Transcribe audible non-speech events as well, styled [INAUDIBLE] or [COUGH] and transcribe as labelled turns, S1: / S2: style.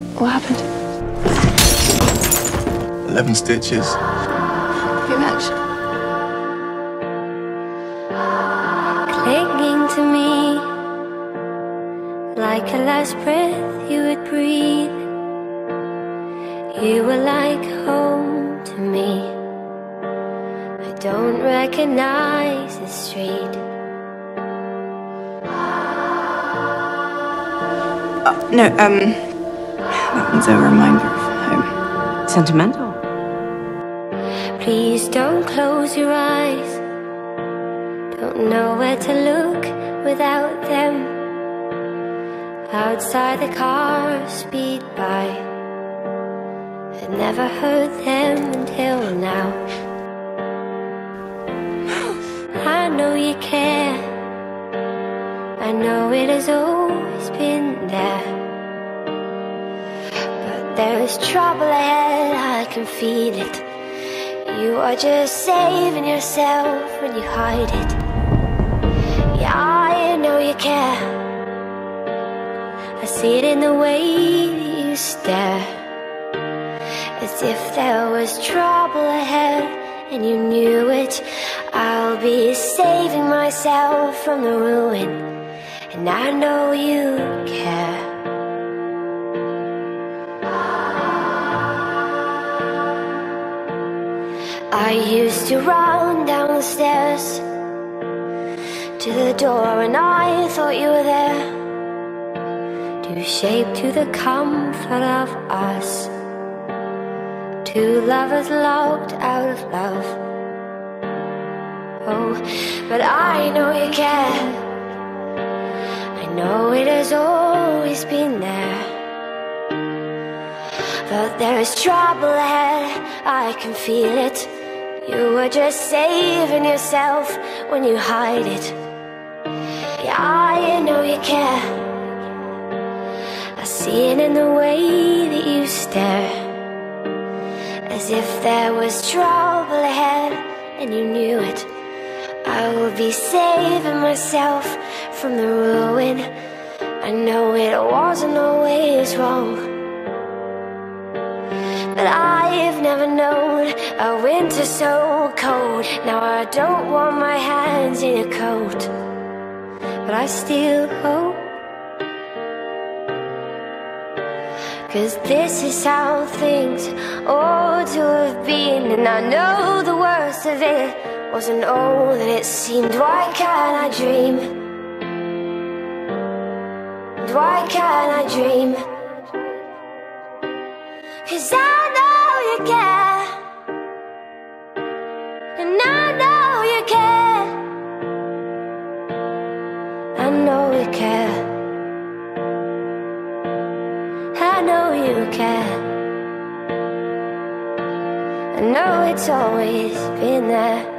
S1: What happened?
S2: 11 stitches.
S1: Pretty much.
S3: Clinging to me like a last breath you would breathe. You were like home to me. I don't recognize the street.
S1: No, um, that one's a reminder of home.
S4: Sentimental.
S3: Please don't close your eyes. Don't know where to look without them. Outside the cars speed by. I'd never heard them until now. [GASPS] I know you care. I know it has always been there. There is trouble ahead, I can feel it. You are just saving yourself when you hide it. Yeah, I know you care. I see it in the way you stare. As if there was trouble ahead and you knew it. I'll be saving myself from the ruin, and I know you care. I used to run down the stairs to the door, and I thought you were there to shape to the comfort of us. Two lovers locked out of love. Oh, but I know you care. I know it has always been there. But there is trouble ahead, I can feel it. You were just saving yourself when you hide it. Yeah, I know you care. I see it in the way that you stare. As if there was trouble ahead and you knew it. I will be saving myself from the ruin. I know it wasn't always wrong. But I've never known a winter so cold. Now I don't want my hands in a coat, but I still hope. Cause this is how things ought to have been. And I know the worst of it wasn't all that it seemed. Why can't I dream? Why can't I dream? Cause I You care. I know it's always been there.